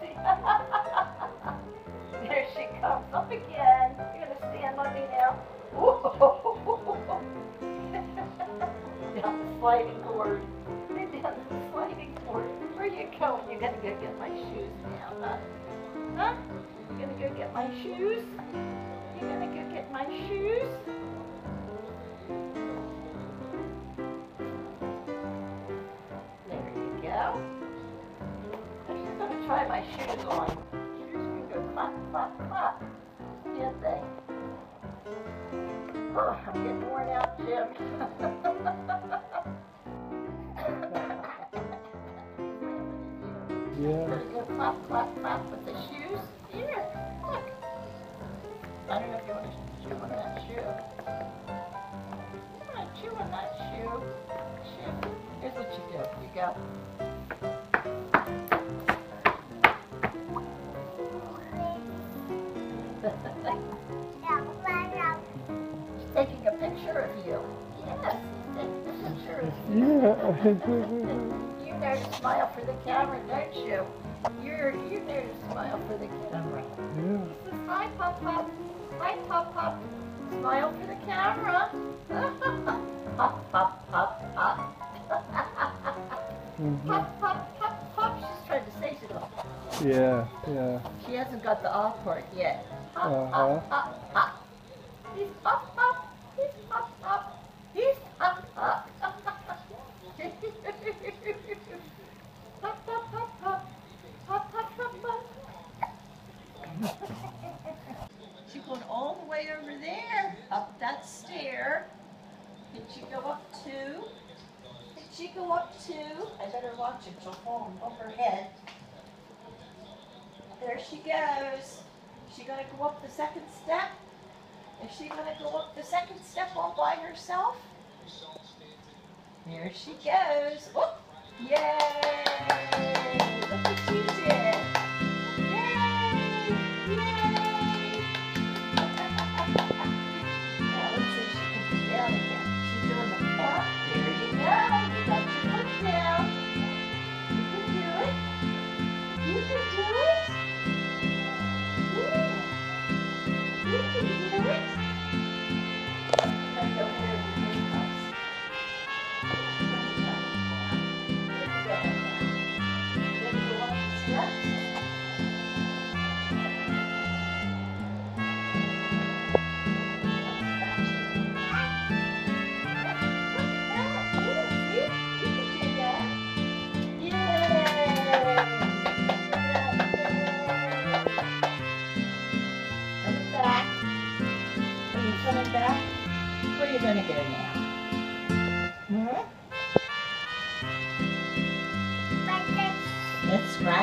There she comes up again. You're gonna stand on me now. Down the sliding board. Down the sliding board. Where you going? You're gonna go get my shoes now, huh? Huh? You're gonna go get my shoes? You're gonna go get my shoes? There you go. Try my shoes on. Shoes can go flop, flop, flop. Can't they? Oh, I'm getting worn out, Jim. Yeah. Gonna go flop, flop, flop with the shoes. Here, look. I don't know if you want to chew on that shoe. You want to chew on that shoe? Shoe. Here's what you do. You go. Taking a picture of you. Yes, she's taking a picture of you. Yeah. You know to smile for the camera, don't you? You're you know to smile for the camera. yeah. He says, Hi, Pop Pop. Hi, Pop Pop. Smile for the camera. pop, pop, pop, pop. Pop, pop, pop, Yeah, yeah. She hasn't got the ah part yet. Pop, Uh-huh. pop, pop, pop. He's pop, pop. He's pop, pop. He's pop, pop. She's going all the way over there, up that stair. Did she go up two? Did she go up two? I better watch it, she'll fall and bump her head. There she goes. Is She gonna go up the second step? Is she gonna go up the second step all by herself? There she goes. Whoop! Yay!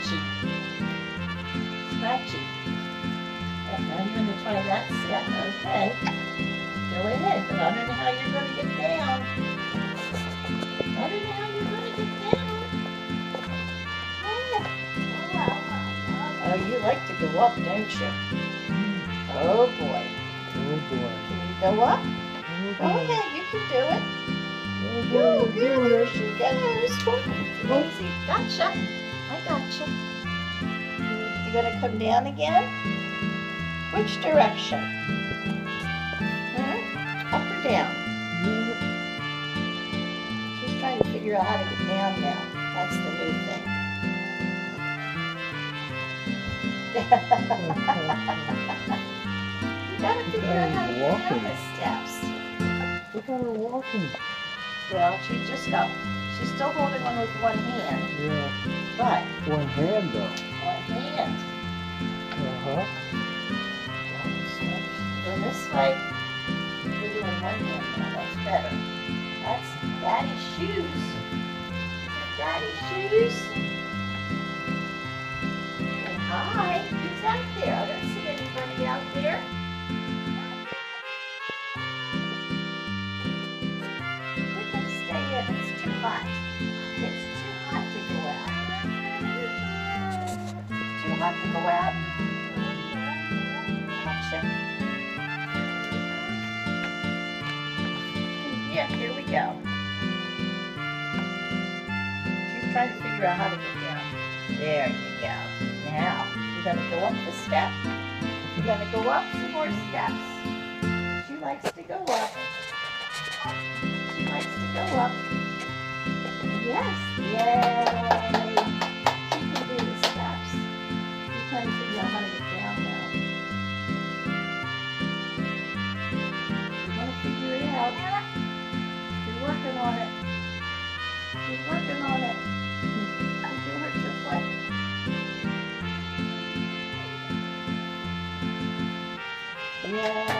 Scratchy. Scratchy. Now you're gonna try that set, okay. Go ahead, but I don't know how you're gonna get down. I don't know how you're gonna get down. Yeah. Oh, you like to go up, don't you? Oh, boy. Oh boy. Can you go up? Mm-hmm. Oh Go ahead, you can do it. Mm-hmm. Oh boy, good, do there she goes. Easy, gotcha. I gotcha. You gonna come down again? Which direction? Hmm? Up or down? She's trying to figure out how to get down now. That's the new thing. you gotta figure out how to get down the steps. Look at her walking. Well, she just got, she's still holding on with one hand, Yeah. but One hand though. one hand. Uh-huh. Going this way. We're doing one hand now, that's better. That's Daddy's shoes. Daddy's shoes. And hi, who's out there? Hot. Um, it's too hot to go out. Too hot to go out. Gotcha. Yeah, here we go. She's trying to figure out how to get down. There you go. Now, you're gonna go up the step. You're gonna go up some more steps. She likes to go up. She likes to go up. Yes, yay! She can do the steps. She's trying to figure out how to get down now. You're gonna figure it out. She's working on it. She's working on it. Did you hurt your foot? Yay!